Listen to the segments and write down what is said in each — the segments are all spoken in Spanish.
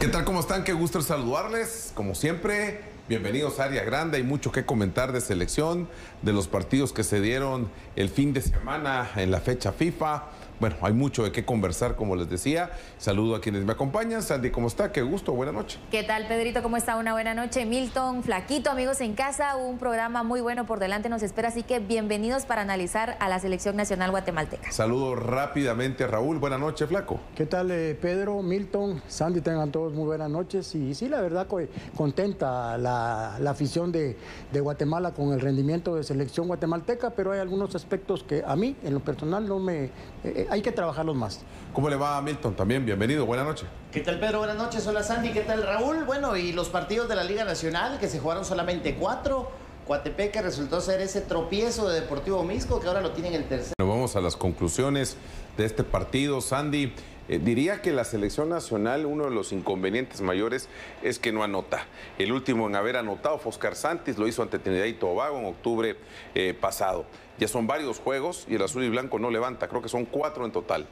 ¿Qué tal? ¿Cómo están? Qué gusto saludarles. Como siempre, bienvenidos a Área Grande. Hay mucho que comentar de selección, de los partidos que se dieron el fin de semana en la fecha FIFA bueno, hay mucho de qué conversar, como les decía. Saludo a quienes me acompañan. Sandy, ¿cómo está? Qué gusto, buena noche. ¿Qué tal, Pedrito? ¿Cómo está? Una buena noche. Milton, Flaquito, amigos en casa, un programa muy bueno por delante nos espera, así que bienvenidos para analizar a la Selección Nacional Guatemalteca. Saludo rápidamente a Raúl. Buenas noches, Flaco. ¿Qué tal, eh, Pedro, Milton, Sandy? Tengan todos muy buenas noches. Y sí, la verdad, contenta la, afición de, Guatemala con el rendimiento de Selección Guatemalteca, pero hay algunos aspectos que a mí, en lo personal, no me... Eh, eh, hay que trabajarlos más. ¿Cómo le va a Milton? También, bienvenido, buenas noches. ¿Qué tal Pedro? Buenas noches, hola Sandy, ¿qué tal Raúl? Bueno, y los partidos de la Liga Nacional, que se jugaron solamente cuatro. Coatepeque resultó ser ese tropiezo de Deportivo Misco, que ahora lo tienen el tercer. Bueno, vamos a las conclusiones de este partido. Sandy, eh, diría que la selección nacional, uno de los inconvenientes mayores es que no anota. El último en haber anotado fue Oscar Santis, lo hizo ante Trinidad y Tobago en octubre eh, pasado. Ya son varios juegos y el azul y blanco no levanta, creo que son cuatro en total.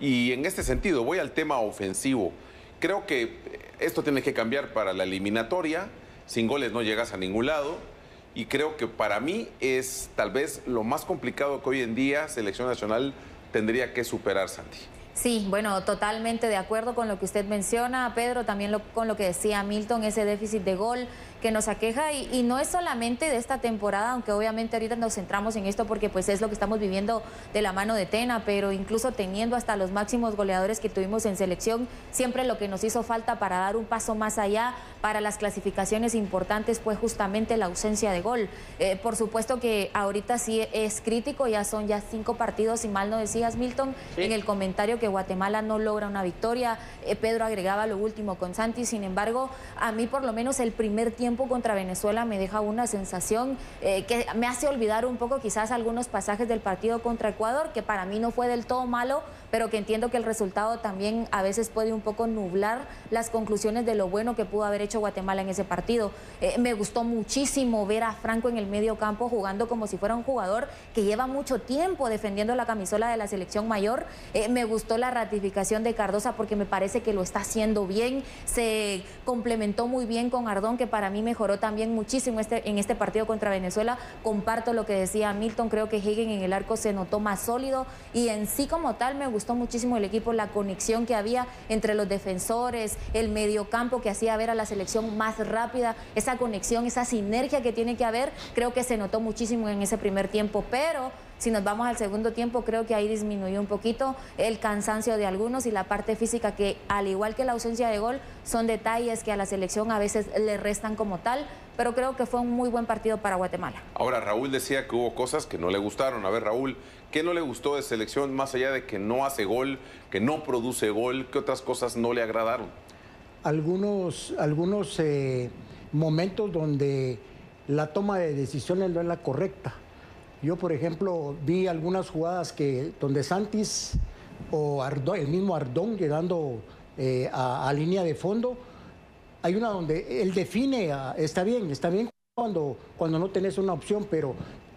Y en este sentido, voy al tema ofensivo. Creo que esto tiene que cambiar para la eliminatoria. Sin goles no llegas a ningún lado. Y creo que para mí es tal vez lo más complicado que hoy en día Selección Nacional tendría que superar, Santi. Sí, bueno, totalmente de acuerdo con lo que usted menciona, Pedro, también con lo que decía Milton, ese déficit de gol que nos aqueja y, no es solamente de esta temporada, aunque obviamente ahorita nos centramos en esto porque pues es lo que estamos viviendo de la mano de Tena, pero incluso teniendo hasta los máximos goleadores que tuvimos en selección, siempre lo que nos hizo falta para dar un paso más allá para las clasificaciones importantes fue justamente la ausencia de gol. Eh, por supuesto que ahorita sí es crítico, ya son ya cinco partidos, si mal no decías Milton, en el comentario que Guatemala no logra una victoria, eh, Pedro agregaba lo último con Santi, sin embargo, a mí por lo menos el primer tiempo contra Venezuela me deja una sensación eh, que me hace olvidar un poco quizás algunos pasajes del partido contra Ecuador, que para mí no fue del todo malo, pero que entiendo que el resultado también a veces puede un poco nublar las conclusiones de lo bueno que pudo haber hecho Guatemala en ese partido. Eh, me gustó muchísimo ver a Franco en el medio campo jugando como si fuera un jugador que lleva mucho tiempo defendiendo la camisola de la selección mayor. Eh, me gustó la ratificación de Cardosa porque me parece que lo está haciendo bien. Se complementó muy bien con Ardón, que para mí mejoró también muchísimo este, en este partido contra Venezuela. Comparto lo que decía Milton, creo que Higgin en el arco se notó más sólido y en sí como tal me gustó gustó muchísimo el equipo, la conexión que había entre los defensores, el mediocampo que hacía ver a la selección más rápida, esa conexión, esa sinergia que tiene que haber, creo que se notó muchísimo en ese primer tiempo, pero si nos vamos al segundo tiempo, creo que ahí disminuyó un poquito el cansancio de algunos y la parte física que, al igual que la ausencia de gol, son detalles que a la selección a veces le restan como tal, pero creo que fue un muy buen partido para Guatemala. Ahora, Raúl decía que hubo cosas que no le gustaron. A ver, Raúl, ¿qué no le gustó de selección más allá de que no hace gol, que no produce gol? ¿Qué otras cosas no le agradaron? Algunos, algunos eh, momentos donde la toma de decisiones no es la correcta. Yo, por ejemplo, vi algunas jugadas que donde Santis o el mismo Ardón llegando eh, a, línea de fondo, hay una donde él define, está bien, está bien cuando, cuando no tenés una opción, pero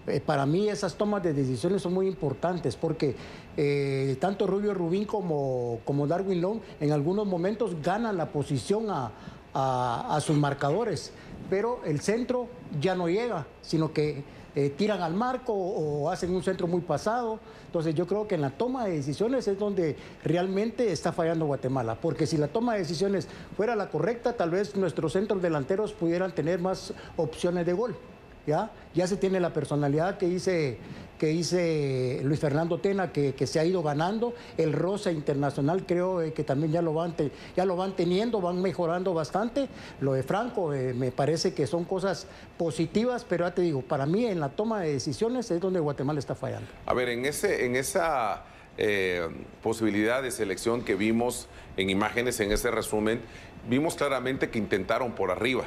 eh, para mí esas tomas de decisiones son muy importantes porque eh, tanto Rubio Rubín como, como Darwin Long en algunos momentos ganan la posición a, a sus marcadores, pero el centro ya no llega, sino que eh, tiran al marco o, hacen un centro muy pasado. Entonces yo creo que en la toma de decisiones es donde realmente está fallando Guatemala, porque si la toma de decisiones fuera la correcta, tal vez nuestros centros delanteros pudieran tener más opciones de gol. ¿Ya? Ya se tiene la personalidad que dice que dice Luis Fernando Tena, que, se ha ido ganando. El Rosa Internacional creo eh, que también ya lo, van ya lo van teniendo, van mejorando bastante. Lo de Franco eh, me parece que son cosas positivas, pero ya te digo, para mí en la toma de decisiones es donde Guatemala está fallando. A ver, en, ese, en esa eh, posibilidad de selección que vimos en imágenes, en ese resumen, vimos claramente que intentaron por arriba.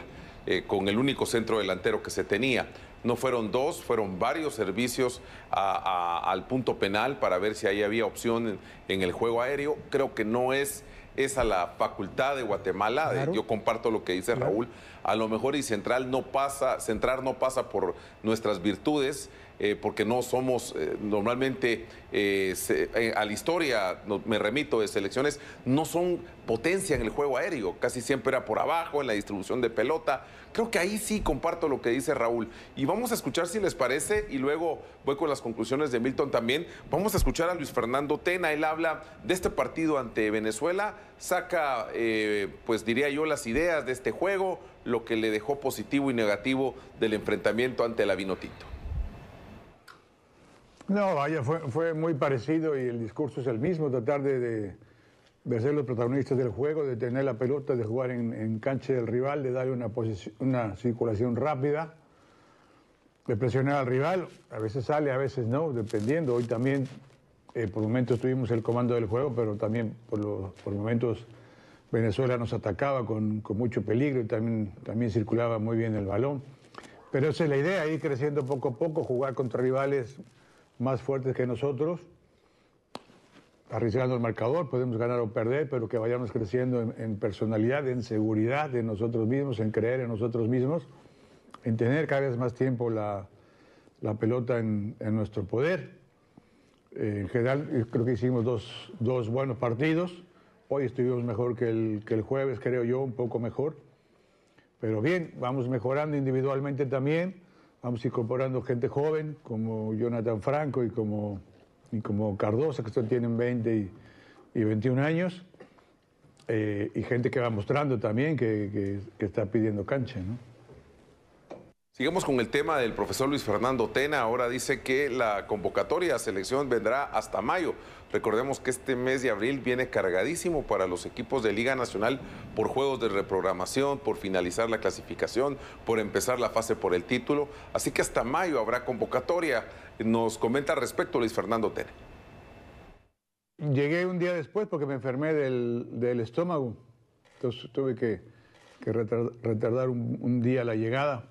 Con el único centro delantero que se tenía. No fueron dos, fueron varios servicios al punto penal para ver si ahí había opción en, el juego aéreo. Creo que no es esa la facultad de Guatemala. Yo comparto lo que dice Raúl. A lo mejor y central no pasa, centrar no pasa por nuestras virtudes. Eh, porque no somos eh, normalmente a la historia, me remito de selecciones, no son potencia en el juego aéreo, casi siempre era por abajo, en la distribución de pelota. Creo que ahí sí comparto lo que dice Raúl. Y vamos a escuchar si les parece, y luego voy con las conclusiones de Milton también. Vamos a escuchar a Luis Fernando Tena, él habla de este partido ante Venezuela, saca, pues diría yo, las ideas de este juego, lo que le dejó positivo y negativo del enfrentamiento ante el Avinotinto. No, vaya, fue, muy parecido y el discurso es el mismo, tratar de, ser los protagonistas del juego, de tener la pelota, de jugar en, cancha del rival, de darle una, una circulación rápida, de presionar al rival. A veces sale, a veces no, dependiendo. Hoy también, eh, por momentos tuvimos el comando del juego, pero también por, por momentos Venezuela nos atacaba con, mucho peligro y también, también circulaba muy bien el balón. Pero esa es la idea, ir creciendo poco a poco, jugar contra rivales más fuertes que nosotros, arriesgando el marcador, podemos ganar o perder, pero que vayamos creciendo en, personalidad, en seguridad de nosotros mismos, en creer en nosotros mismos, en tener cada vez más tiempo la, pelota en, nuestro poder. Eh, en general, creo que hicimos dos, dos buenos partidos. Hoy estuvimos mejor que el, que el jueves, creo yo, un poco mejor. Pero bien, vamos mejorando individualmente también vamos incorporando gente joven como Jonathan Franco y como, y como Cardosa, que tienen 20 y, 21 años, eh, y gente que va mostrando también que, está pidiendo cancha. ¿no? Sigamos con el tema del profesor Luis Fernando Tena. Ahora dice que la convocatoria a selección vendrá hasta mayo. Recordemos que este mes de abril viene cargadísimo para los equipos de Liga Nacional por juegos de reprogramación, por finalizar la clasificación, por empezar la fase por el título. Así que hasta mayo habrá convocatoria. Nos comenta al respecto Luis Fernando Tena. Llegué un día después porque me enfermé del, estómago. Entonces tuve que, retardar un, día la llegada.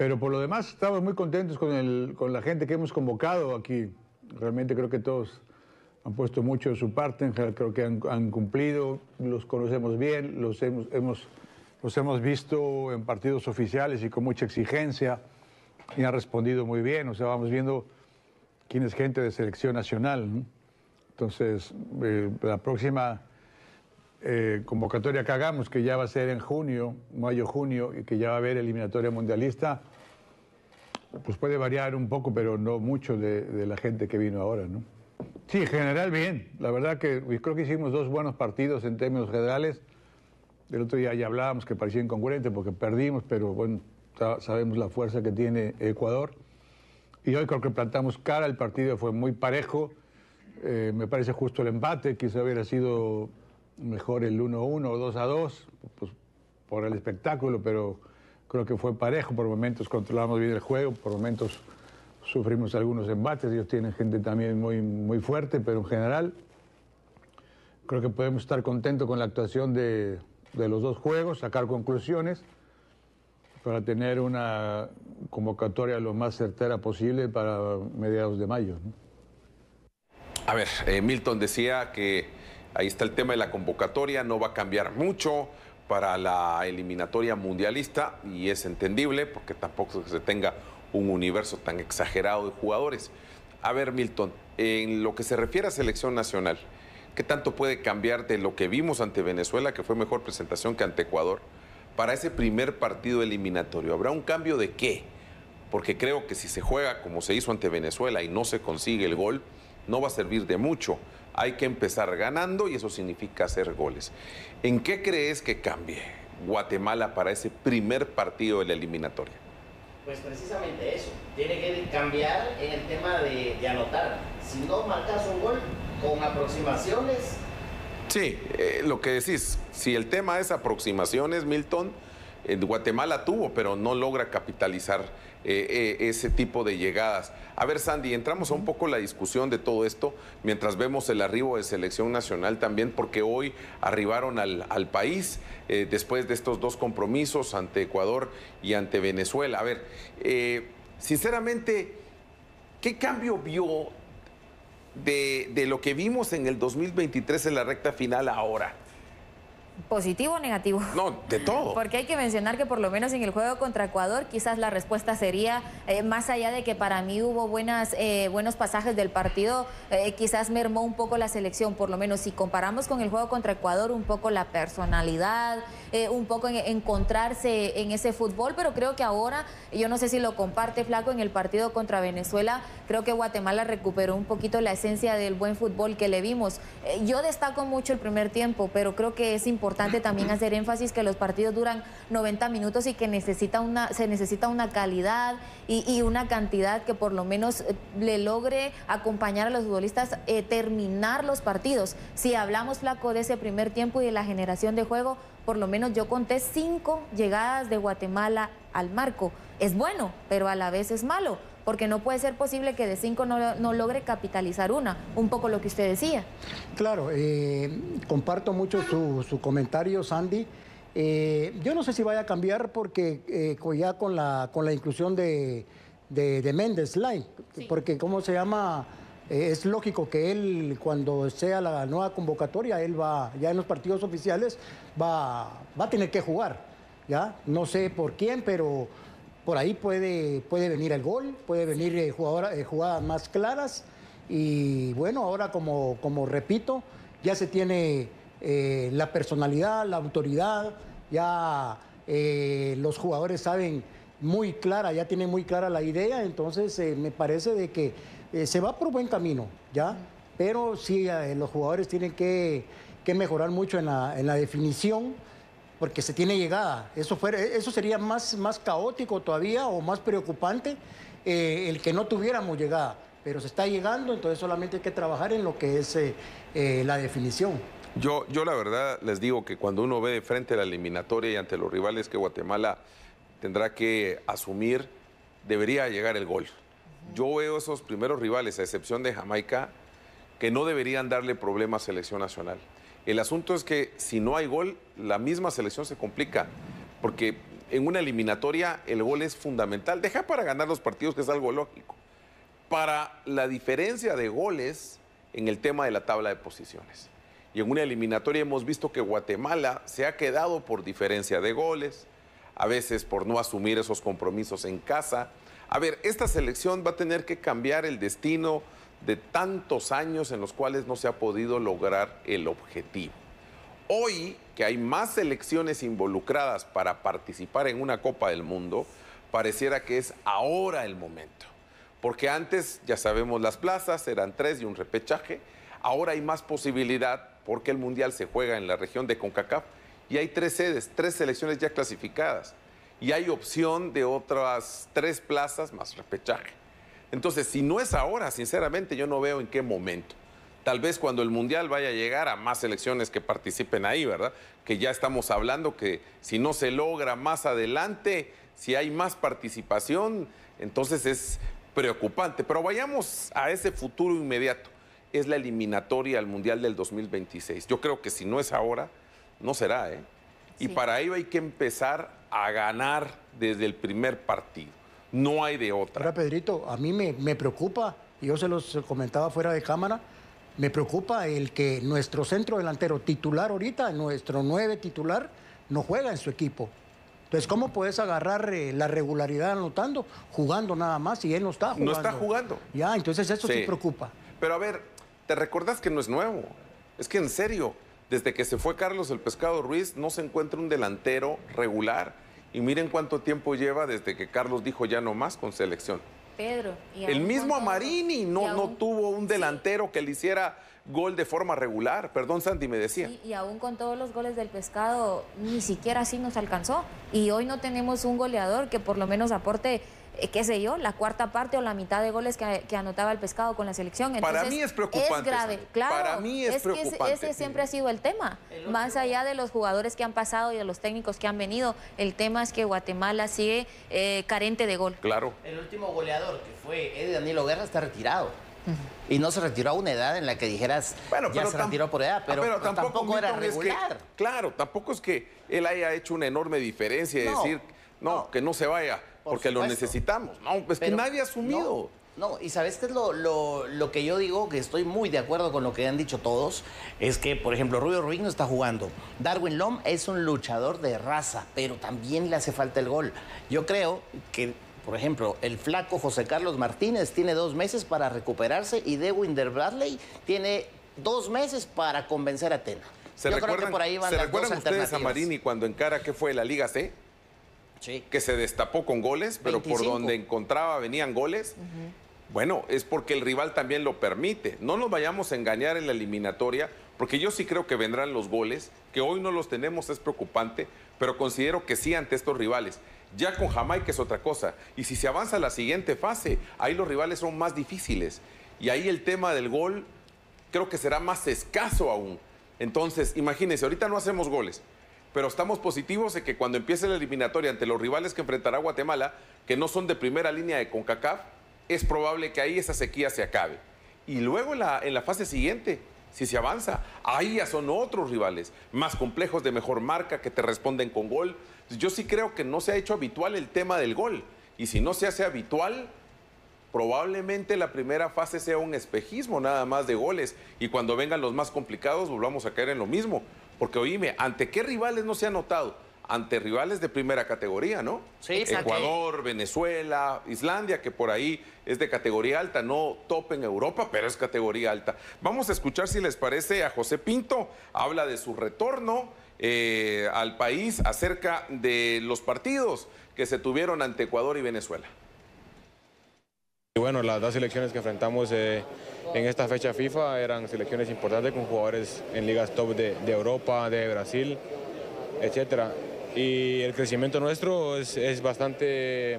Pero por lo demás estamos muy contentos con, con la gente que hemos convocado aquí. Realmente creo que todos han puesto mucho de su parte, creo que han, cumplido, los conocemos bien, los hemos, hemos, los hemos visto en partidos oficiales y con mucha exigencia y han respondido muy bien, o sea, vamos viendo quién es gente de selección nacional. Entonces, eh, la próxima eh, convocatoria que hagamos, que ya va a ser en junio, mayo-junio, y que ya va a haber eliminatoria mundialista, pues puede variar un poco, pero no mucho de, de la gente que vino ahora, ¿no? Sí, en general bien. La verdad que creo que hicimos dos buenos partidos en términos generales. El otro día ya hablábamos que parecía incongruente porque perdimos, pero bueno, sabemos la fuerza que tiene Ecuador. Y hoy creo que plantamos cara, el partido fue muy parejo. Eh, me parece justo el empate, quizá hubiera sido mejor el 1-1 o 2-2 pues, por el espectáculo, pero creo que fue parejo. Por momentos controlamos bien el juego, por momentos sufrimos algunos embates, ellos tienen gente también muy, muy fuerte, pero en general creo que podemos estar contentos con la actuación de, los dos juegos, sacar conclusiones para tener una convocatoria lo más certera posible para mediados de mayo. A ver, eh, Milton decía que ahí está el tema de la convocatoria, no va a cambiar mucho para la eliminatoria mundialista y es entendible porque tampoco se tenga un universo tan exagerado de jugadores. A ver, Milton, en lo que se refiere a selección nacional, ¿qué tanto puede cambiar de lo que vimos ante Venezuela, que fue mejor presentación que ante Ecuador, para ese primer partido eliminatorio? ¿Habrá un cambio de qué? Porque creo que si se juega como se hizo ante Venezuela y no se consigue el gol, no va a servir de mucho. Hay que empezar ganando y eso significa hacer goles. ¿En qué crees que cambie Guatemala para ese primer partido de la eliminatoria? Pues precisamente eso, tiene que cambiar en el tema de, anotar. Si no marcas un gol con aproximaciones. Sí, eh, lo que decís, si el tema es aproximaciones, Milton, Guatemala tuvo, pero no logra capitalizar eh, eh, ese tipo de llegadas. A ver, Sandy, entramos a un poco la discusión de todo esto mientras vemos el arribo de selección nacional también, porque hoy arribaron al, país eh, después de estos dos compromisos ante Ecuador y ante Venezuela. A ver, sinceramente, ¿qué cambio vio de, de lo que vimos en el 2023 en la recta final ahora? ¿Positivo o negativo? No, de todo. Porque hay que mencionar que por lo menos en el juego contra Ecuador quizás la respuesta sería, eh, más allá de que para mí hubo buenas, eh, buenos pasajes del partido, eh, quizás mermó un poco la selección, por lo menos si comparamos con el juego contra Ecuador, un poco la personalidad, un poco en, encontrarse en ese fútbol, pero creo que ahora, yo no sé si lo comparte Flaco en el partido contra Venezuela, creo que Guatemala recuperó un poquito la esencia del buen fútbol que le vimos. yo destaco mucho el primer tiempo, pero creo que es importante también hacer énfasis que los partidos duran 90 minutos y que necesita una, se necesita una calidad y, una cantidad que por lo menos eh, le logre acompañar a los futbolistas eh, terminar los partidos. Si hablamos, Flaco, de ese primer tiempo y de la generación de juego, por lo menos yo conté cinco llegadas de Guatemala al marco. Es bueno, pero a la vez es malo porque no puede ser posible que de cinco no, logre capitalizar una, un poco lo que usted decía. Claro, eh, comparto mucho su, comentario, Sandy. Eh, yo no sé si vaya a cambiar porque eh, ya con la, con la inclusión de, de, Méndez Line, porque ¿cómo se llama? es lógico que él, cuando sea la nueva convocatoria, él va, ya en los partidos oficiales, va, va a tener que jugar. ¿ya? No sé por quién, pero por ahí puede, puede venir el gol, puede venir eh, eh, jugadas más claras. Y bueno, ahora como, como repito, ya se tiene eh, la personalidad, la autoridad, ya los jugadores saben muy clara, ya tienen muy clara la idea, entonces me parece de que se va por buen camino, ¿ya? Pero sí, los jugadores tienen que, mejorar mucho en la, en la definición porque se tiene llegada. Eso, eso sería más, más caótico todavía o más preocupante eh, el que no tuviéramos llegada. Pero se está llegando, entonces solamente hay que trabajar en lo que es eh, eh, la definición. Yo, yo la verdad les digo que cuando uno ve de frente a la eliminatoria y ante los rivales que Guatemala tendrá que asumir, debería llegar el gol. Yo veo esos primeros rivales, a excepción de Jamaica, que no deberían darle problemas a selección nacional. El asunto es que si no hay gol, la misma selección se complica, porque en una eliminatoria el gol es fundamental. Deja para ganar los partidos, que es algo lógico. Para la diferencia de goles en el tema de la tabla de posiciones. Y en una eliminatoria hemos visto que Guatemala se ha quedado por diferencia de goles, a veces por no asumir esos compromisos en casa. A ver, esta selección va a tener que cambiar el destino de tantos años en los cuales no se ha podido lograr el objetivo. Hoy que hay más selecciones involucradas para participar en una Copa del Mundo, pareciera que es ahora el momento. Porque antes, ya sabemos, las plazas eran tres y un repechaje. Ahora hay más posibilidad porque el Mundial se juega en la región de CONCACAF y hay tres sedes, tres selecciones ya clasificadas. Y hay opción de otras tres plazas más repechaje. Entonces, si no es ahora, sinceramente, yo no veo en qué momento. Tal vez cuando el Mundial vaya a llegar a más selecciones que participen ahí, ¿verdad? Que ya estamos hablando que si no se logra más adelante, si hay más participación, entonces es preocupante. Pero vayamos a ese futuro inmediato. Es la eliminatoria al Mundial del 2026. Yo creo que si no es ahora, no será, ¿eh? Y para ello hay que empezar a ganar desde el primer partido. No hay de otra. Ahora, Pedrito, a mí me, me preocupa, y yo se los comentaba fuera de cámara, me preocupa el que nuestro centro delantero titular ahorita, nuestro nueve titular, no juega en su equipo. Entonces, ¿cómo puedes agarrar eh, la regularidad anotando? Jugando nada más y él no está jugando. No está jugando. Ya, entonces eso sí, preocupa. Pero a ver, ¿te recordás que no es nuevo? Es que en serio, desde que se fue Carlos el Pescado Ruiz, no se encuentra un delantero regular. Y miren cuánto tiempo lleva desde que Carlos dijo ya no más con selección. Pedro. el mismo Amarini no, no tuvo un delantero que le hiciera gol de forma regular. Perdón, Sandy, me decía. y aún con todos los goles del pescado, ni siquiera así nos alcanzó. Y hoy no tenemos un goleador que por lo menos aporte qué sé yo, la cuarta parte o la mitad de goles que, anotaba el pescado con la selección. Para mí es preocupante. Es grave, claro. Para mí es, preocupante. Que ese, siempre ha sido el tema. Más allá de los jugadores que han pasado y de los técnicos que han venido, el tema es que Guatemala sigue eh, carente de gol. Claro. El último goleador que fue Eddie Danilo Guerra está retirado. Y no se retiró a una edad en la que dijeras, bueno, ya se retiró por edad, pero, pues tampoco, era regular. claro, tampoco es que él haya hecho una enorme diferencia y decir, no, que no se vaya porque lo necesitamos. No, pues que nadie ha asumido. No, y sabes qué es lo, lo, que yo digo, que estoy muy de acuerdo con lo que han dicho todos, es que, por ejemplo, Rubio Rubín no está jugando. Darwin Lom es un luchador de raza, pero también le hace falta el gol. Yo creo que, por ejemplo, el flaco José Carlos Martínez tiene dos meses para recuperarse y De Winder Bradley tiene dos meses para convencer a Tena. ¿Se recuerdan, por ahí van ¿se recuerdan ustedes a Marini cuando encara qué fue la Liga C? Sí. Que se destapó con goles, pero por donde encontraba venían goles. Bueno, es porque el rival también lo permite. No nos vayamos a engañar en la eliminatoria, porque yo sí creo que vendrán los goles, que hoy no los tenemos, es preocupante, pero considero que sí ante estos rivales. Ya con Jamaica es otra cosa. Y si se avanza a la siguiente fase, ahí los rivales son más difíciles. Y ahí el tema del gol creo que será más escaso aún. Entonces, imagínense, ahorita no hacemos goles, pero estamos positivos de que cuando empiece la eliminatoria ante los rivales que enfrentará Guatemala, que no son de primera línea de CONCACAF, es probable que ahí esa sequía se acabe. Y luego en la, en la fase siguiente, si se avanza, ahí ya son otros rivales, más complejos, de mejor marca, que te responden con gol. Yo sí creo que no se ha hecho habitual el tema del gol. Y si no se hace habitual, probablemente la primera fase sea un espejismo nada más de goles. Y cuando vengan los más complicados, volvamos a caer en lo mismo. Porque oíme, ¿ante qué rivales no se ha notado? ante rivales de primera categoría, ¿no? Sí, Ecuador, Venezuela, Islandia, que por ahí es de categoría alta, no top en Europa, pero es categoría alta. Vamos a escuchar si les parece a José Pinto, habla de su retorno eh, al país acerca de los partidos que se tuvieron ante Ecuador y Venezuela. Y bueno, las dos selecciones que enfrentamos eh, en esta fecha FIFA eran selecciones importantes con jugadores en ligas top de, de Europa, de Brasil, etcétera. Y el crecimiento nuestro es, bastante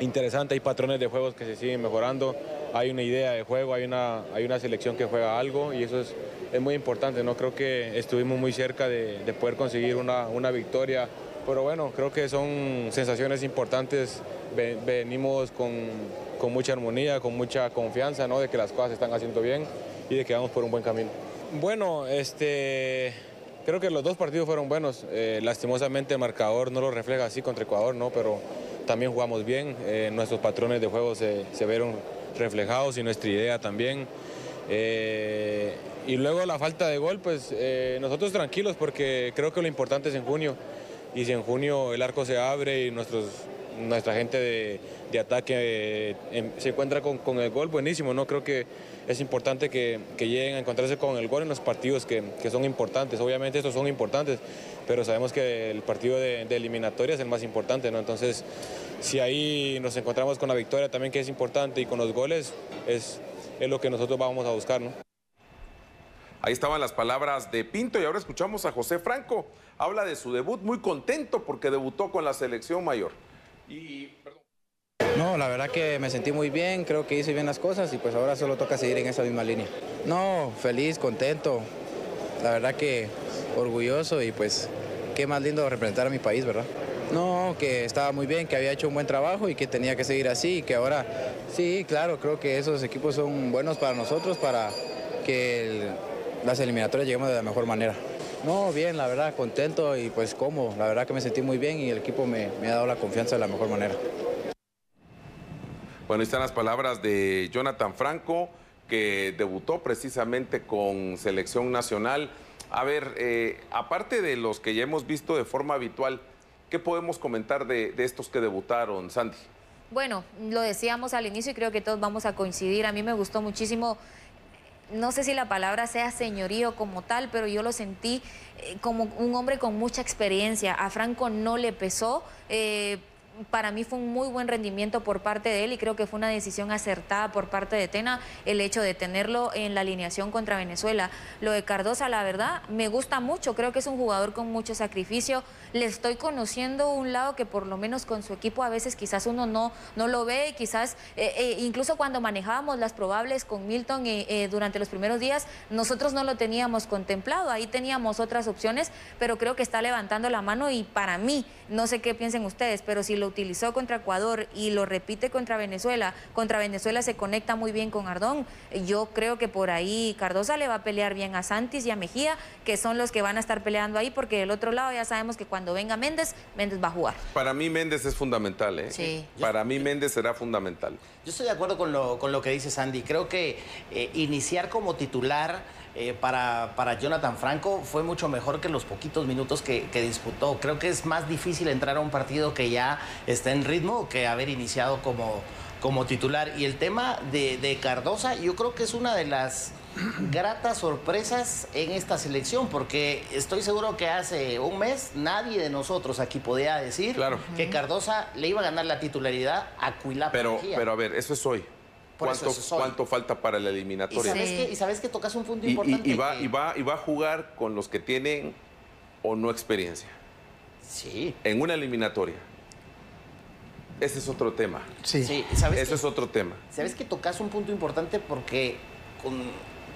interesante, hay patrones de juegos que se siguen mejorando, hay una idea de juego, hay una, hay una selección que juega algo y eso es, es muy importante, ¿no? Creo que estuvimos muy cerca de, poder conseguir una, una, victoria, pero bueno, creo que son sensaciones importantes, venimos con, con, mucha armonía, con mucha confianza, ¿no? De que las cosas se están haciendo bien y de que vamos por un buen camino. Bueno, este... Creo que los dos partidos fueron buenos. Eh, lastimosamente el marcador no lo refleja así contra Ecuador, ¿no? pero también jugamos bien. Eh, nuestros patrones de juego se, se, vieron reflejados y nuestra idea también. Eh, y luego la falta de gol, pues nosotros tranquilos porque creo que lo importante es en junio. Y si en junio el arco se abre y nuestros, nuestra gente de, de ataque em, se encuentra con, con, el gol, buenísimo. ¿no? Creo que es importante que, lleguen a encontrarse con el gol en los partidos que, son importantes. Obviamente estos son importantes, pero sabemos que el partido de, eliminatoria es el más importante, ¿no? Entonces, si ahí nos encontramos con la victoria también que es importante y con los goles, es, es lo que nosotros vamos a buscar, ¿no? Ahí estaban las palabras de Pinto y ahora escuchamos a José Franco. Habla de su debut, muy contento porque debutó con la selección mayor. Y, no, la verdad que me sentí muy bien, creo que hice bien las cosas y pues ahora solo toca seguir en esa misma línea. No, feliz, contento, la verdad que orgulloso y pues qué más lindo representar a mi país, ¿verdad? No, que estaba muy bien, que había hecho un buen trabajo y que tenía que seguir así y que ahora, sí, claro, creo que esos equipos son buenos para nosotros para que las eliminatorias lleguemos de la mejor manera. No, bien, la verdad, contento y pues cómodo. La verdad que me sentí muy bien y el equipo me, me ha dado la confianza de la mejor manera. Bueno, ahí están las palabras de Jonathan Franco, que debutó precisamente con selección nacional. A ver, eh, aparte de los que ya hemos visto de forma habitual, ¿qué podemos comentar de, estos que debutaron, Sandy? Bueno, lo decíamos al inicio y creo que todos vamos a coincidir. A mí me gustó muchísimo no sé si la palabra sea señorío como tal, pero yo lo sentí eh, como un hombre con mucha experiencia. A Franco no le pesó. Eh, para mí fue un muy buen rendimiento por parte de él y creo que fue una decisión acertada por parte de Tena el hecho de tenerlo en la alineación contra Venezuela. Lo de Cardosa, la verdad, me gusta mucho, creo que es un jugador con mucho sacrificio. Le estoy conociendo un lado que por lo menos con su equipo a veces quizás uno no, no lo ve, quizás eh, eh, incluso cuando manejábamos las probables con Milton eh, durante los primeros días, nosotros no lo teníamos contemplado, ahí teníamos otras opciones, pero creo que está levantando la mano y para mí, no sé qué piensen ustedes, pero si lo utilizó contra Ecuador y lo repite contra Venezuela, contra Venezuela se conecta muy bien con Ardón, yo creo que por ahí Cardosa le va a pelear bien a Santis y a Mejía, que son los que van a estar peleando ahí, porque del otro lado ya sabemos que cuando venga Méndez, Méndez va a jugar. Para mí Méndez es fundamental, ¿eh? Sí. Para mí Méndez será fundamental. Yo estoy de acuerdo con lo, con lo que dice Sandy. Creo que eh, iniciar como titular eh, para, para Jonathan Franco fue mucho mejor que los poquitos minutos que, que disputó. Creo que es más difícil entrar a un partido que ya está en ritmo que haber iniciado como, como titular. Y el tema de, de Cardosa, yo creo que es una de las gratas sorpresas en esta selección, porque estoy seguro que hace un mes nadie de nosotros aquí podía decir Claro. que Cardosa le iba a ganar la titularidad a Cuilapa. Pero, pero a ver, eso es hoy. Por ¿Cuánto, eso eso es hoy. cuánto falta para la ¿Y eliminatoria? sabes, Sí. que, y sabes que tocas un punto Y, importante. y va, que- y, va, y va a jugar con los que tienen o no experiencia Sí, en una eliminatoria. Ese es otro tema. Sí. sí. ¿Sabes Ese que, es otro tema. sabes que tocas un punto importante porque con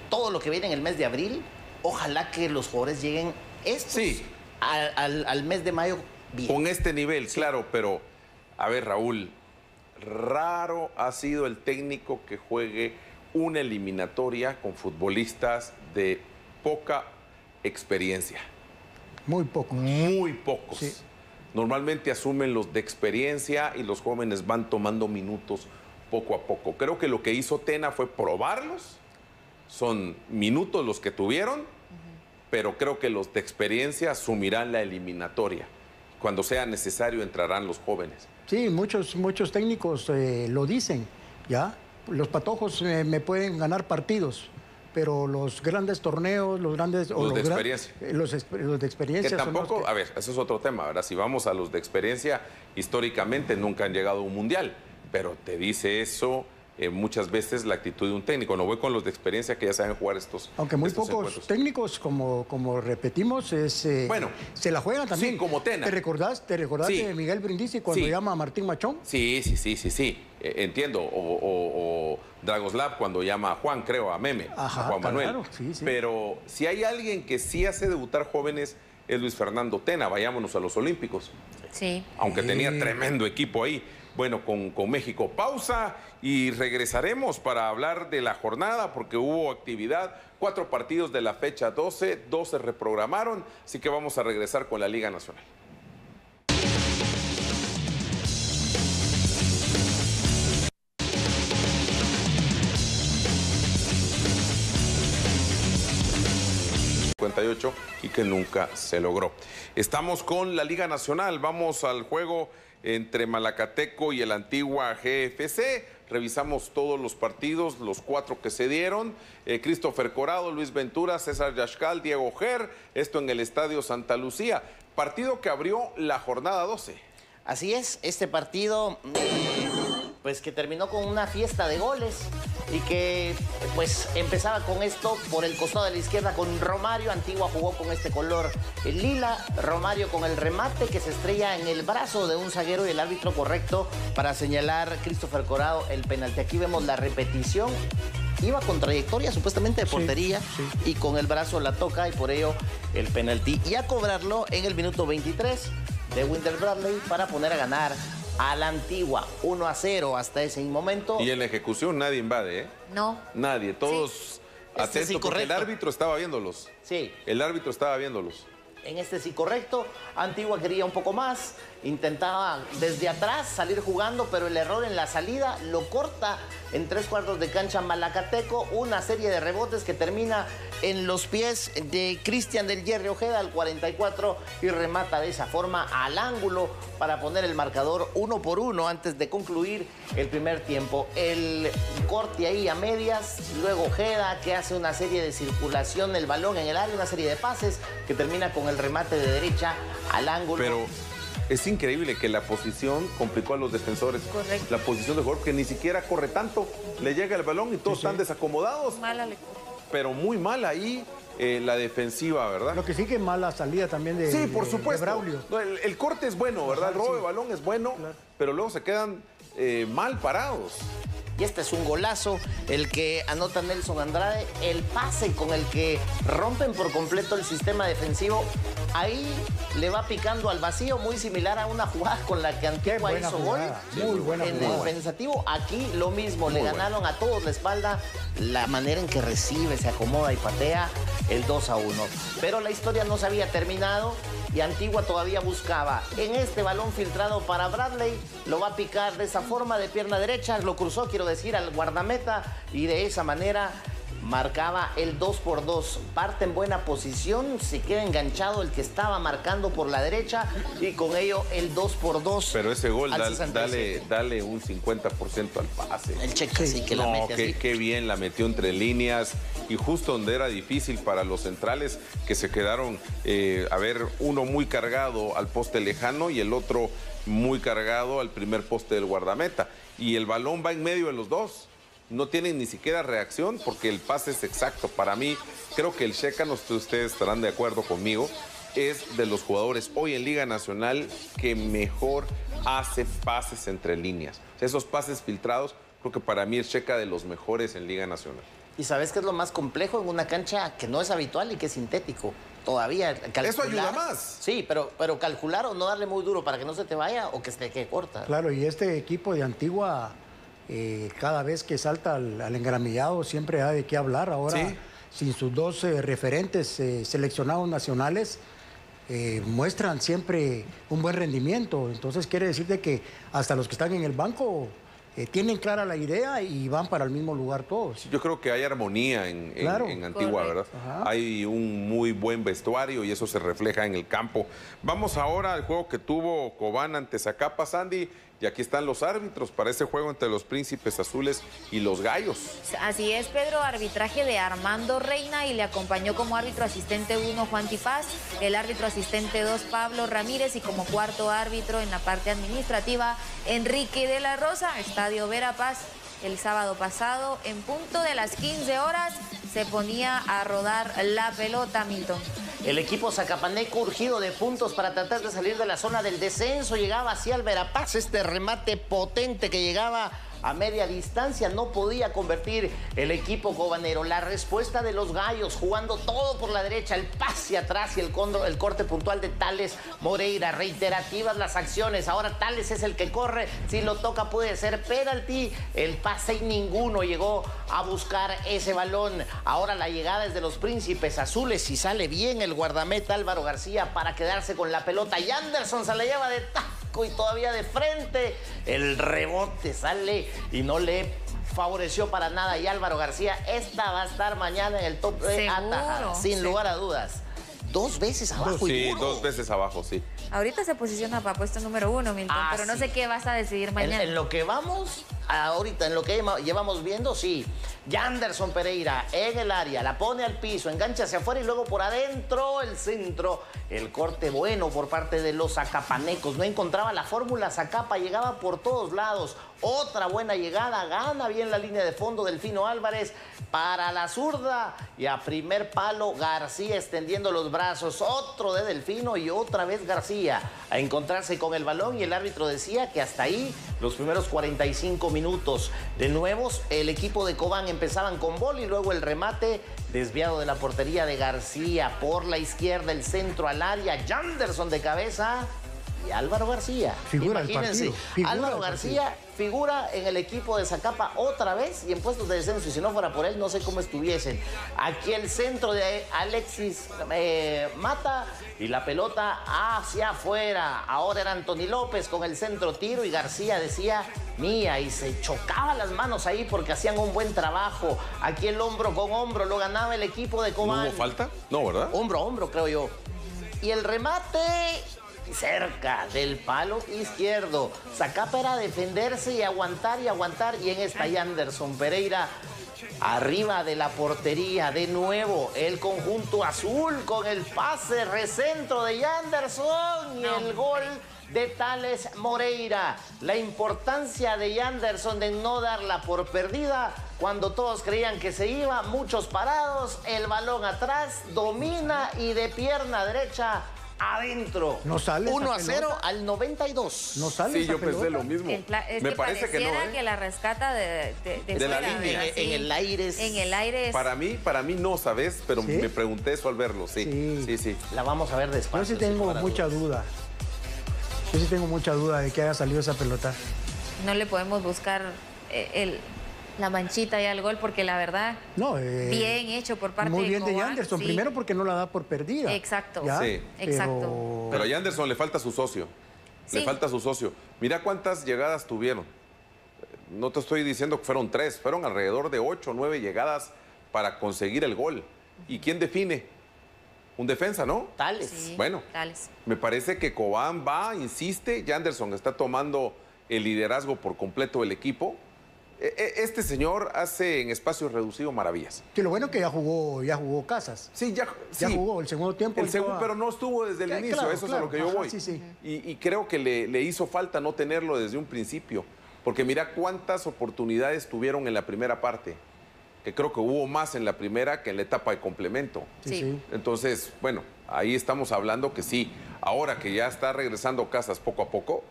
todo lo que viene en el mes de abril, ojalá que los jugadores lleguen estos Sí. al, al- al mes de mayo bien. Con este nivel, claro, pero a ver, Raúl, raro ha sido el técnico que juegue una eliminatoria con futbolistas de poca experiencia. Muy poco. Muy pocos. Sí. Normalmente asumen los de experiencia y los jóvenes van tomando minutos poco a poco. Creo que lo que hizo Tena fue probarlos. Son minutos los que tuvieron, pero creo que los de experiencia asumirán la eliminatoria. Cuando sea necesario entrarán los jóvenes. Sí, muchos, muchos técnicos eh, lo dicen, ¿ya? Los patojos eh, me pueden ganar partidos, pero los grandes torneos, los grandes... Los de gran- experiencia. eh, los, los de experiencia Que los tampoco, que- a ver, eso es otro tema, ¿verdad? Si vamos a los de experiencia, históricamente nunca han llegado a un mundial, pero te dice eso eh, muchas veces la actitud de un técnico. No voy con los de experiencia que ya saben jugar estos Aunque muy estos pocos encuentros. técnicos, como, como repetimos, es, eh, Bueno, se la juegan también. sí, como Tena. ¿Te recordás, te recordás Sí. de Miguel Brindisi cuando Sí. llama a Martín Machón? Sí, sí, sí, sí, sí. Eh, entiendo. O, o- o Dragoslav cuando llama a Juan, creo, a Meme, Ajá, a Juan Manuel. claro, sí, sí. Pero si hay alguien que sí hace debutar jóvenes es Luis Fernando Tena. Vayámonos a los Olímpicos. Sí. aunque Sí. tenía tremendo equipo ahí. Bueno, con, con México. Pausa y regresaremos para hablar de la jornada porque hubo actividad. Cuatro partidos de la fecha 12, 12 reprogramaron, así que vamos a regresar con la Liga Nacional. y que nunca se logró. Estamos con la Liga Nacional, vamos al juego entre Malacateco y el Antigua GFC. Revisamos todos los partidos, los cuatro que se dieron. Eh, Christopher Corado, Luis Ventura, César Yashcal, Diego Ger. Esto en el Estadio Santa Lucía. Partido que abrió la jornada 12. Así es, este partido, pues que terminó con una fiesta de goles y que pues empezaba con esto por el costado de la izquierda con Romario. Antigua jugó con este color el lila. Romario con el remate que se estrella en el brazo de un zaguero y el árbitro correcto para señalar Christopher Corado el penalti. Aquí vemos la repetición. Iba con trayectoria supuestamente de portería y con el brazo la toca y por ello el penalti. Y a cobrarlo en el minuto 23 de Winter Bradley para poner a ganar a la antigua 1 a 0 hasta ese momento. Y en la ejecución nadie invade, ¿eh? No. Nadie, todos Este atentos sí, porque el árbitro estaba viéndolos. Sí, El árbitro estaba viéndolos. en este sí correcto. Antigua quería un poco más, intentaba desde atrás salir jugando, pero el error en la salida lo corta en tres cuartos de cancha Malacateco. Una serie de rebotes que termina en los pies de Cristian del Hierro Ojeda al 44 y remata de esa forma al ángulo para poner el marcador uno por uno antes de concluir el primer tiempo. El corte ahí a medias, luego Ojeda que hace una serie de circulación del balón en el área, una serie de pases que termina con el remate de derecha al ángulo. Pero es increíble que la posición complicó a los defensores. Correcto. La posición de jugador que ni siquiera corre tanto, le llega el balón y todos están desacomodados. Mala lectura. Pero muy mal ahí eh, la defensiva, ¿verdad? Lo que sí que mala salida también de, sí, por de- supuesto. de Braulio. No, el, el corte es bueno, ¿verdad? El robo de balón es bueno, pero luego se quedan eh, mal parados. Y este es un golazo, el que anota Nelson Andrade, el pase con el que rompen por completo el sistema defensivo. Ahí le va picando al vacío, muy similar a una jugada con la que Antigua hizo gol. Muy buena En jugada. el pensativo, aquí lo mismo, le ganaron a todos la espalda, la manera en que recibe, se acomoda y patea el 2 a 1. Pero la historia no se había terminado y Antigua todavía buscaba. En este balón filtrado para Bradley, lo va a picar de esa forma, de pierna derecha, lo cruzó, quiero decir, al guardameta y de esa manera marcaba el 2 por 2. Parte en buena posición, se queda enganchado el que estaba marcando por la derecha y con ello el 2 por 2. Pero ese gol, al dale, 67. dale, dale un 50% al pase. El cheque sí que la mete qué, así. qué bien la metió entre líneas y justo donde era difícil para los centrales que se quedaron, eh, a ver, uno muy cargado al poste lejano y el otro muy cargado al primer poste del guardameta. Y el balón va en medio de los dos. No tienen ni siquiera reacción porque el pase es exacto. Para mí, creo que el Checa, no sé si ustedes estarán de acuerdo conmigo, es de los jugadores hoy en Liga Nacional que mejor hace pases entre líneas. O sea, esos pases filtrados, creo que para mí es Checa de los mejores en Liga Nacional. ¿Y sabes qué es lo más complejo en una cancha que no es habitual y que es sintético? Todavía calcular. Eso ayuda más. Sí, pero, pero calcular o no darle muy duro para que no se te vaya o que se te quede corta. Claro, y este equipo de Antigua, eh, cada vez que salta al, al engramillado, siempre hay de qué hablar. Ahora, Sí. sin sus dos eh, referentes eh, seleccionados nacionales, eh, muestran siempre un buen rendimiento. Entonces, quiere decir de que hasta los que están en el banco eh, tienen clara la idea y van para el mismo lugar todos. Yo creo que hay armonía en, en- Claro. en Antigua, Correcto. ¿verdad? Ajá. Hay un muy buen vestuario y eso se refleja en el campo. Vamos ahora al juego que tuvo Cobán ante Zacapa, Sandy. Y aquí están los árbitros para ese juego entre los Príncipes Azules y los Gallos. Así es, Pedro, arbitraje de Armando Reina y le acompañó como árbitro asistente 1 Juan Tipaz, el árbitro asistente 2 Pablo Ramírez y como cuarto árbitro en la parte administrativa Enrique de la Rosa, Estadio Verapaz. El sábado pasado, en punto de las 15 horas, se ponía a rodar la pelota, Milton. El equipo Zacapaneco urgido de puntos para tratar de salir de la zona del descenso. Llegaba hacia el Verapaz este remate potente que llegaba a media distancia. No podía convertir el equipo cobanero. La respuesta de los gallos jugando todo por la derecha. El pase atrás y el, el corte puntual de Tales Moreira. Reiterativas las acciones. Ahora Tales es el que corre. Si lo toca puede ser penalti. El pase y ninguno llegó a buscar ese balón. Ahora la llegada es de los príncipes azules. Y sale bien el guardameta Álvaro García para quedarse con la pelota. Y Anderson se la lleva de taco y todavía de frente. El rebote sale y no le favoreció para nada. Y Álvaro García, esta va a estar mañana en el top de Seguro, Ataja, sin sí. lugar a dudas. Dos veces abajo y Sí, dos veces abajo, sí. Ahorita se posiciona para puesto número uno, Milton, Ah, pero no sí. sé qué vas a decidir mañana. en lo que vamos, ahorita, en lo que lleva- llevamos viendo, sí. Yanderson Pereira en el área, la pone al piso, engancha hacia afuera y luego por adentro, el centro. El corte bueno por parte de los Zacapanecos. No encontraba la fórmula, Zacapa llegaba por todos lados. Otra buena llegada, gana bien la línea de fondo Delfino Álvarez para la zurda. Y a primer palo, García extendiendo los brazos. Otro de Delfino y otra vez García a encontrarse con el balón. Y el árbitro decía que hasta ahí los primeros 45 minutos. De nuevo, el equipo de Cobán empezaban con bol y luego el remate desviado de la portería de García por la izquierda, el centro al área. Yanderson de cabeza. Y Álvaro García. Figura del Imagínense, partido, figura Álvaro del García figura en el equipo de Zacapa otra vez y en puestos de descenso. Y si no fuera por él, no sé cómo estuviesen. Aquí el centro de Alexis eh, Mata y la pelota hacia afuera. Ahora era Anthony López con el centro tiro y García decía mía y se chocaba las manos ahí porque hacían un buen trabajo. Aquí el hombro con hombro lo ganaba el equipo de ¿No Cobán. hubo falta? No, ¿verdad? Hombro a hombro, creo yo. Y el remate cerca del palo izquierdo. Zacapa era defenderse y aguantar y aguantar. Y en esta Yanderson Pereira arriba de la portería. De nuevo el conjunto azul con el pase recentro de Yanderson y el gol de Tales Moreira. La importancia de Yanderson de no darla por perdida cuando todos creían que se iba, muchos parados, el balón atrás, domina y de pierna derecha adentro. No sale 1 a esa 0 pelota. al 92. No sale Sí, esa yo pensé pelota. lo mismo. Me que parece que no, pareciera ¿eh? que la rescata de, de, de De la línea. En- en el aire es- En el aire es... Para mí, para mí no, ¿sabes? Pero ¿Sí? me pregunté eso al verlo, sí. Sí. Sí, sí. La vamos a ver Yo despacio. sí tengo mucha dudas. duda. Yo sí tengo mucha duda de que haya salido esa pelota. No le podemos buscar eh, el, la manchita ya al gol porque la verdad, No, eh, bien hecho por parte Muy de bien de Cobán, Anderson. sí. Primero porque no la da por perdida. Exacto. ¿ya? Sí. Exacto. Pero a Anderson le falta su socio. Le falta su socio. Mira cuántas llegadas tuvieron. No te estoy diciendo que fueron tres, fueron alrededor de ocho o nueve llegadas para conseguir el gol. ¿Y quién define? Un defensa, ¿no? Tales. Sí, Bueno. tales. Me parece que Cobán va, insiste, y Anderson está tomando el liderazgo por completo del equipo. E- e- Este señor hace en espacio reducido maravillas. Que lo bueno que ya jugó, ya jugó Casas. Sí, ya, Ya sí. jugó el segundo tiempo. El segundo, pero no estuvo desde el Ya, inicio, claro, eso es a lo que yo ajá, voy. sí, sí. Y, y creo que le, le hizo falta no tenerlo desde un principio, porque mira cuántas oportunidades tuvieron en la primera parte, que creo que hubo más en la primera que en la etapa de complemento. Sí, Sí. sí. Entonces, bueno, ahí estamos hablando que sí, ahora que ya está regresando Casas poco a poco,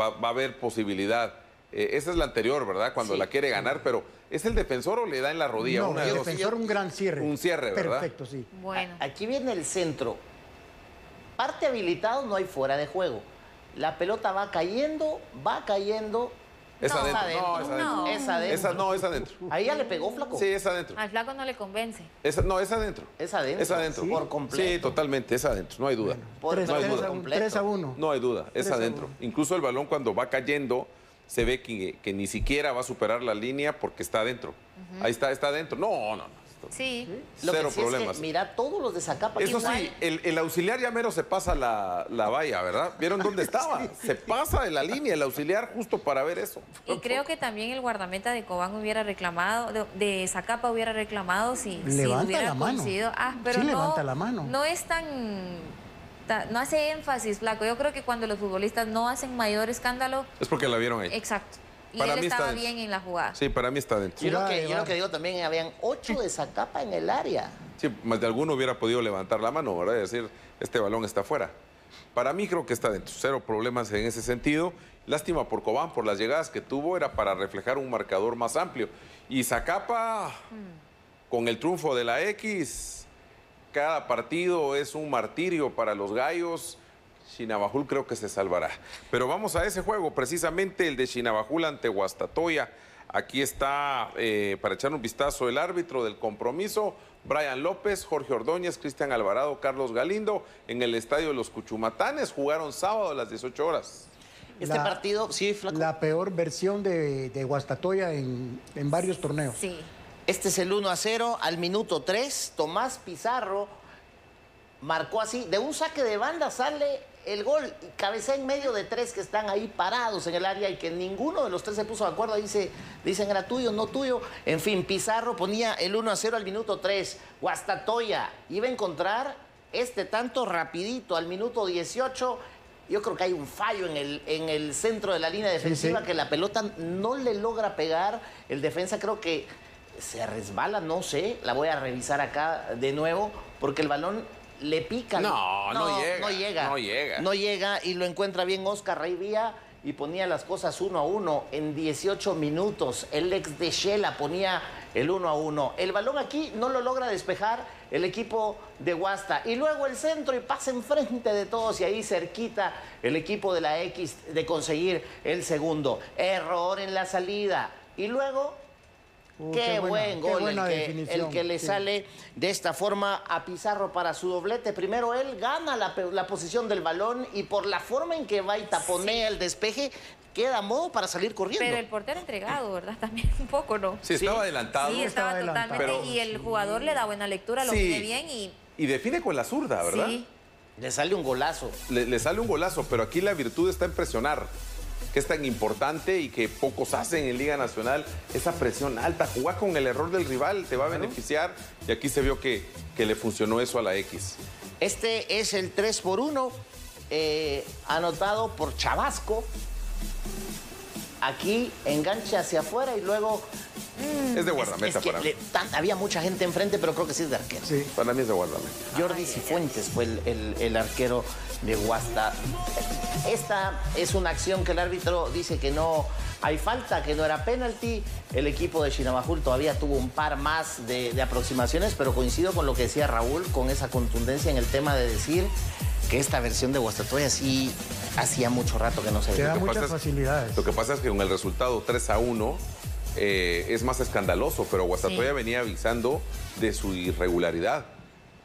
va, va a haber posibilidad. Eh, esa es la anterior, ¿verdad? Cuando Sí. la quiere ganar, pero ¿es el defensor o le da en la rodilla? No, Una de el dos. defensor un gran cierre. Un cierre, ¿verdad? Perfecto, sí. Bueno. A- Aquí viene el centro. Parte habilitado, no hay fuera de juego. La pelota va cayendo, va cayendo. Es No, adentro. adentro. No, es adentro. No. Es adentro. Esa, no, es adentro. Ahí ya le pegó flaco. Sí, es adentro. Al flaco no le convence. Esa- no, es adentro. Es adentro. Es adentro. Sí. Por completo. Sí, totalmente, es adentro, no hay duda. Por- Tres, no hay tres duda. a un- completo. tres a uno. No hay duda, es adentro. Incluso el balón cuando va cayendo se ve que, que ni siquiera va a superar la línea porque está adentro. Ahí está, está adentro. No, no, no. Sí. Lo que Cero sí es que, problemas. mira, todos los de Zacapa. Eso igual. sí, el, el auxiliar ya mero se pasa la, la valla, ¿verdad? ¿Vieron dónde estaba? Se pasa de la línea el auxiliar justo para ver eso. Y creo que también el guardameta de Cobán hubiera reclamado, de, de Zacapa hubiera reclamado si, si Levanta hubiera la mano. Ah, pero Sí, no, levanta la mano. no es tan, ta- no hace énfasis, flaco. Yo creo que cuando los futbolistas no hacen mayor escándalo, Es porque la vieron ahí. exacto. Y Para él mí estaba dentro. bien en la jugada. Sí, para mí está adentro. Yo, lo que, yo lo que digo también, habían ocho de Zacapa en el área. Sí, más de alguno hubiera podido levantar la mano, ¿verdad? Y decir, este balón está fuera. Para mí creo que está dentro, cero problemas en ese sentido. Lástima por Cobán, por las llegadas que tuvo, era para reflejar un marcador más amplio. Y Zacapa, con el triunfo de la X, cada partido es un martirio para los gallos. Chinabajul creo que se salvará. Pero vamos a ese juego, precisamente el de Chinabajul ante Guastatoya. Aquí está, eh, para echar un vistazo, el árbitro del compromiso, Brian López, Jorge Ordóñez, Cristian Alvarado, Carlos Galindo, en el estadio de los Cuchumatanes. Jugaron sábado a las 18 horas. Este La- partido, sí, flaco. La peor versión de, de Guastatoya en, en varios torneos. Sí. Este es el 1 a 0 al minuto 3. Tomás Pizarro marcó así. De un saque de banda sale el gol y cabecea en medio de tres que están ahí parados en el área y que ninguno de los tres se puso de acuerdo. Dice, dicen era tuyo, no tuyo. En fin, Pizarro ponía el 1 a 0 al minuto 3. Guastatoya iba a encontrar este tanto rapidito al minuto 18. Yo creo que hay un fallo en el, en el centro de la línea defensiva sí. que la pelota no le logra pegar. El defensa creo que se resbala, no sé, la voy a revisar acá de nuevo, porque el balón le pica. No, no llega, No llega. no llega. No llega y lo encuentra bien Oscar Reivía y ponía las cosas uno a uno en 18 minutos. El ex de Shela ponía el uno a uno. El balón aquí no lo logra despejar el equipo de Guasta. Y luego el centro y pasa enfrente de todos y ahí cerquita el equipo de la X de conseguir el segundo. Error en la salida. Y luego Uh, qué, qué buena- buen qué gol buena el que, definición, el que le sí. sale de esta forma a Pizarro para su doblete. Primero él gana la, posición del balón y por la forma en que va y taponea el despeje, queda modo para salir corriendo. Pero el portero entregado, ¿verdad? También un poco, ¿no? Sí, estaba adelantado. Sí, estaba estaba adelantado. totalmente. Pero- y el jugador le da buena lectura, lo Sí. mide bien y. Y define con la zurda, ¿verdad? Sí. Le sale un golazo. le, le sale un golazo, pero aquí la virtud está en presionar, que es tan importante y que pocos hacen en Liga Nacional, esa presión alta. Jugar con el error del rival te va a beneficiar y aquí se vio que, que le funcionó eso a la X. Este es el 3 por 1, eh, anotado por Chabasco. Aquí engancha hacia afuera y luego Es de guardameta Es que para le- mí. tan- había mucha gente enfrente, pero creo que sí es de arquero. Sí. Para mí es de guardameta. Jordi Cifuentes fue el, el- el arquero de Guasta. Esta es una acción que el árbitro dice que no hay falta, que no era penalti. El equipo de Chinamajul todavía tuvo un par más de, de aproximaciones, pero coincido con lo que decía Raúl, con esa contundencia en el tema de decir que esta versión de Guastatoya sí hacía mucho rato que no se Te da Lo que muchas pasa es- facilidades. Lo que pasa es que con el resultado 3 a 1 eh, es más escandaloso, pero Guastatoya Sí. venía avisando de su irregularidad.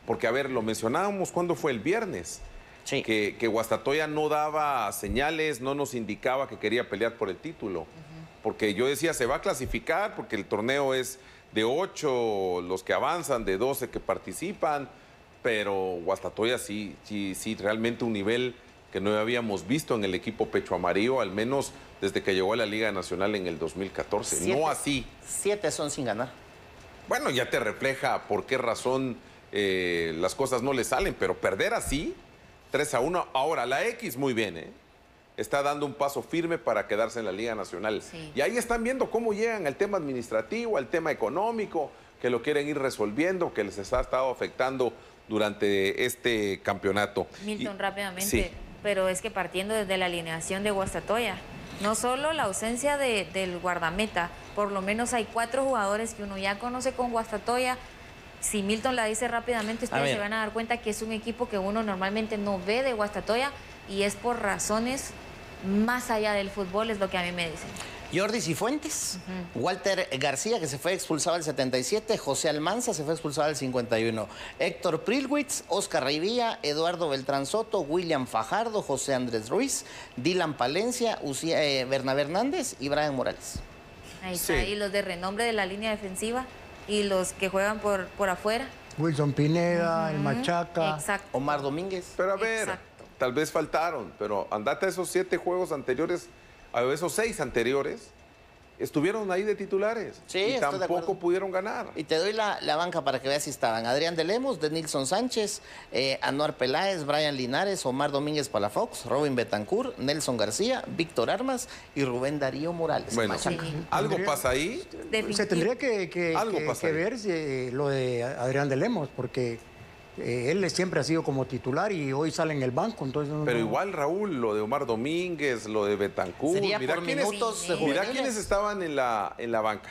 Porque, a ver, lo mencionábamos cuando fue el viernes. Sí. Que, que Guastatoya no daba señales, no nos indicaba que quería pelear por el título. Porque yo decía, se va a clasificar porque el torneo es de 8 los que avanzan, de 12 que participan, pero Guastatoya sí, sí, sí, realmente un nivel que no habíamos visto en el equipo Pecho Amarillo, al menos desde que llegó a la Liga Nacional en el 2014. Siete. No así. Siete son sin ganar. Bueno, ya te refleja por qué razón eh, las cosas no le salen, pero perder así, 3 a 1. Ahora, la X muy bien, ¿eh? Está dando un paso firme para quedarse en la Liga Nacional. Sí. Y ahí están viendo cómo llegan al tema administrativo, al tema económico, que lo quieren ir resolviendo, que les ha estado afectando durante este campeonato. Milton, Y- rápidamente, Sí. pero es que partiendo desde la alineación de Guastatoya, no solo la ausencia de- del guardameta, por lo menos hay cuatro jugadores que uno ya conoce con Guastatoya. Si Milton la dice rápidamente, ustedes se van a dar cuenta que es un equipo que uno normalmente no ve de Guastatoya y es por razones más allá del fútbol, es lo que a mí me dicen. Jordi Cifuentes, Walter García, que se fue expulsado al 77, José Almanza se fue expulsado al 51, Héctor Prilwitz, Oscar Reivía, Eduardo Beltrán Soto, William Fajardo, José Andrés Ruiz, Dylan Palencia, Ucía- eh, Bernabé Hernández y Brian Morales. Ahí Sí. está, y los de renombre de la línea defensiva y los que juegan por, por afuera. Wilson Pineda, el Machaca. Exacto. Omar Domínguez. Pero a ver, Exacto. tal vez faltaron, pero andate a esos siete juegos anteriores, a esos seis anteriores, estuvieron ahí de titulares. Sí, y tampoco pudieron ganar. Y te doy la, la banca para que veas si estaban. Adrián de Lemos, Denilson Sánchez, eh, Anuar Peláez, Brian Linares, Omar Domínguez Palafox, Robin Betancourt, Nelson García, Víctor Armas y Rubén Darío Morales. Bueno. Sí. algo pasa ahí. Se tendría que, que- Algo que- pasa que ahí. ver si, lo de Adrián de Lemos, porque eh, él siempre ha sido como titular y hoy sale en el banco. Entonces no- Pero no- igual, Raúl, lo de Omar Domínguez, lo de Betancourt. Sería mira por quiénes, minutos de mira quiénes estaban en la, en la banca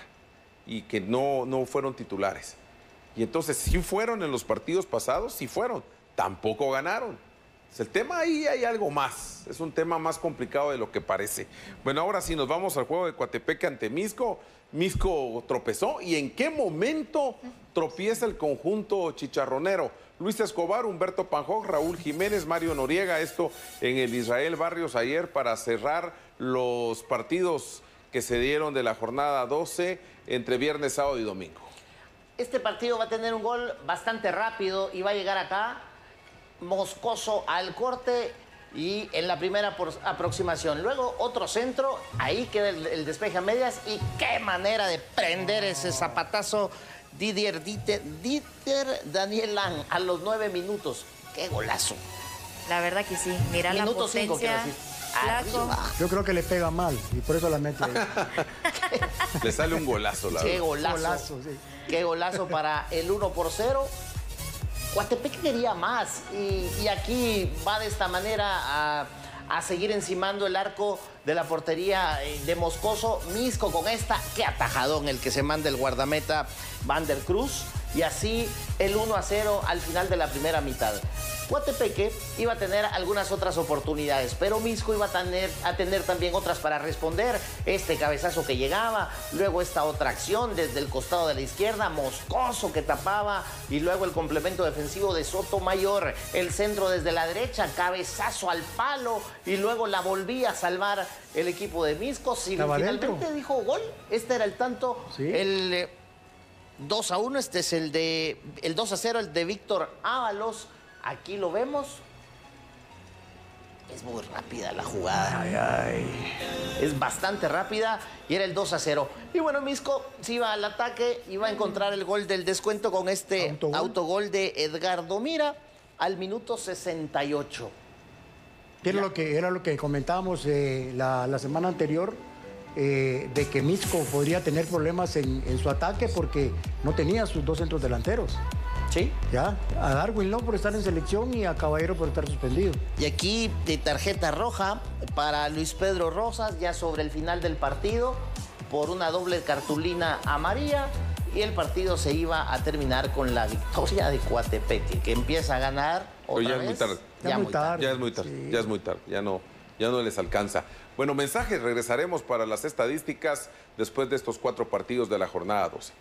y que no, no fueron titulares. Y entonces, si fueron en los partidos pasados, sí fueron. Tampoco ganaron. El tema ahí hay algo más. Es un tema más complicado de lo que parece. Bueno, ahora sí nos vamos al juego de Coatepeque ante Misco. Misco tropezó. ¿Y en qué momento tropieza el conjunto chicharronero? Luis Escobar, Humberto Panjog, Raúl Jiménez, Mario Noriega. Esto en el Israel Barrios ayer para cerrar los partidos que se dieron de la jornada 12 entre viernes, sábado y domingo. Este partido va a tener un gol bastante rápido y va a llegar acá Moscoso al corte y en la primera por- aproximación. Luego otro centro, ahí queda el, el despeje a medias y qué manera de prender ese zapatazo Didier, Dieter, Dieter Daniel Lang a los nueve minutos. ¡Qué golazo! La verdad que sí. Mira Minuto la cinco, quiero potencia. decir. Yo creo que le pega mal y por eso la mete. Le sale un golazo, la ¡Qué verdad. golazo! Golazo, sí. Qué golazo para el 1 por 0. Coatepec quería más y, aquí va de esta manera a, a seguir encimando el arco de la portería eh, de Moscoso. Misco con esta, qué atajadón el que se manda el guardameta Van der Cruz. Y así el 1 a 0 al final de la primera mitad. Coatepeque iba a tener algunas otras oportunidades, pero Misco iba a tener, a tener también otras para responder. Este cabezazo que llegaba, luego esta otra acción desde el costado de la izquierda, Moscoso que tapaba, y luego el complemento defensivo de Sotomayor, el centro desde la derecha, cabezazo al palo, y luego la volvía a salvar el equipo de Misco. Si finalmente dentro. dijo gol, este era el tanto, Sí. el. Eh, 2 a 1, este es el de el 2 a 0, el de Víctor Ábalos. Aquí lo vemos. Es muy rápida la jugada. Es bastante rápida y era el 2 a 0. Y bueno, Misco se iba al ataque, iba a encontrar el gol del descuento con este Autogol. autogol, de Edgardo Mira al minuto 68. Que era lo que, era lo que comentábamos eh, la, la semana anterior, eh, de que Misco podría tener problemas en, en, su ataque porque no tenía sus dos centros delanteros. Sí. Ya, a Darwin Long por estar en selección y a Caballero por estar suspendido. Y aquí de tarjeta roja para Luis Pedro Rosas ya sobre el final del partido por una doble cartulina amarilla y el partido se iba a terminar con la victoria de Coatepeque, que empieza a ganar otra ya vez. es muy tarde. Ya, Ya muy tarde. Ya es muy tarde, sí. ya es muy tarde, ya no, ya no les alcanza. Bueno, mensajes, regresaremos para las estadísticas después de estos cuatro partidos de la jornada 12.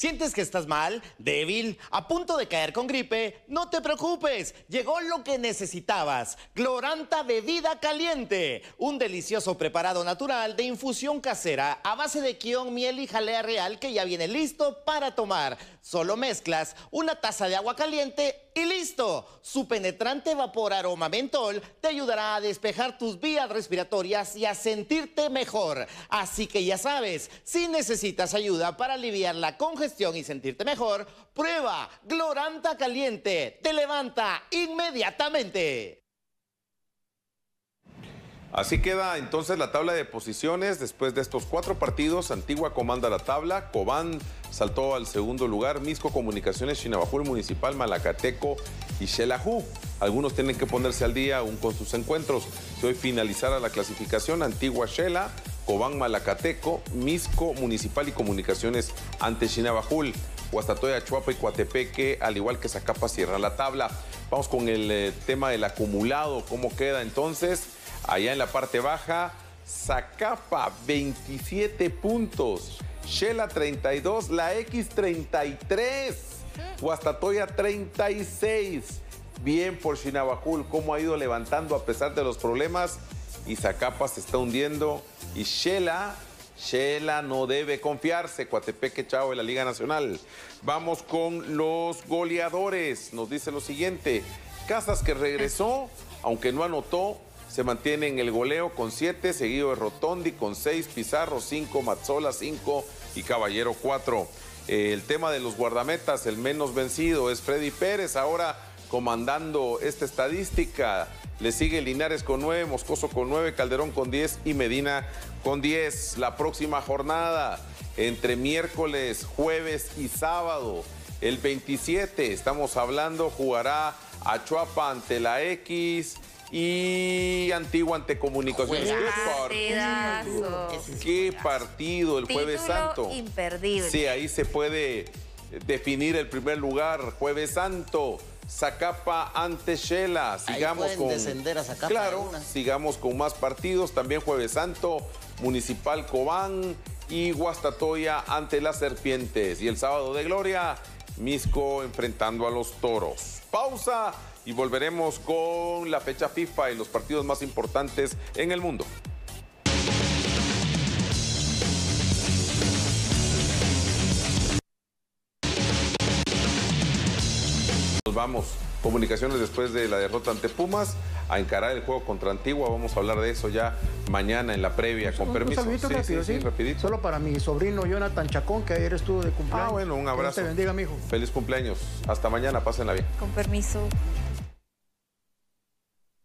¿Sientes que estás mal, débil, a punto de caer con gripe? No te preocupes, llegó lo que necesitabas. Gloranta Bebida Caliente, un delicioso preparado natural de infusión casera a base de quión, miel y jalea real que ya viene listo para tomar. Solo mezclas una taza de agua caliente y listo. Su penetrante vapor aroma mentol te ayudará a despejar tus vías respiratorias y a sentirte mejor. Así que ya sabes, si necesitas ayuda para aliviar la congestión y sentirte mejor, prueba Gloranta Caliente. Te levanta inmediatamente. Así queda entonces la tabla de posiciones. Después de estos cuatro partidos, Antigua comanda la tabla, Cobán saltó al segundo lugar, Misco Comunicaciones, Chinabajul Municipal, Malacateco y Xelajú. Algunos tienen que ponerse al día aún con sus encuentros. Si hoy finalizara la clasificación, Antigua Xela, Cobán Malacateco, Misco Municipal y Comunicaciones ante Chinabajul. Guastatoya, Chuapa y Coatepeque, al igual que Zacapa, cierra la tabla. Vamos con el eh, tema del acumulado. ¿Cómo queda entonces? Allá en la parte baja, Zacapa 27 puntos, Shela 32, la X 33, Guastatoya 36. Bien por Chinabajul, cómo ha ido levantando a pesar de los problemas. Y Zacapa se está hundiendo. Y Shela, Shela no debe confiarse. Coatepeque Chao de la Liga Nacional. Vamos con los goleadores. Nos dice lo siguiente. Casas que regresó, aunque no anotó, se mantiene en el goleo con 7, seguido de Rotondi con 6, Pizarro 5, Mazzola 5 y Caballero 4. el tema de los guardametas, el menos vencido es Freddy Pérez, ahora comandando esta estadística. Le sigue Linares con 9, Moscoso con 9, Calderón con 10 y Medina con 10. La próxima jornada, entre miércoles, jueves y sábado, el 27, estamos hablando, jugará Achuapa ante la X y Antigua ante Comunicaciones. ¿Qué Partidazo. Qué partido el Jueves Título Santo. imperdible. Sí, ahí se puede definir el primer lugar. Jueves Santo, Zacapa ante Shela. Sigamos con. descender a Zacapa Claro, una. sigamos con más partidos. También Jueves Santo, Municipal Cobán y Guastatoya ante las Serpientes. Y el sábado de Gloria, Misco enfrentando a los toros. Pausa y volveremos con la fecha FIFA y los partidos más importantes en el mundo. Nos vamos. Comunicaciones después de la derrota ante Pumas a encarar el juego contra Antigua. Vamos a hablar de eso ya mañana en la previa. Con Un- permiso. Un saludito Sí, rápido, sí, sí, sí, rapidito. Solo para mi sobrino Jonathan Chacón, que ayer estuvo de cumpleaños. Ah, bueno, un Que abrazo. te bendiga, mijo. Feliz cumpleaños. Hasta mañana. Pásenla bien. Con permiso.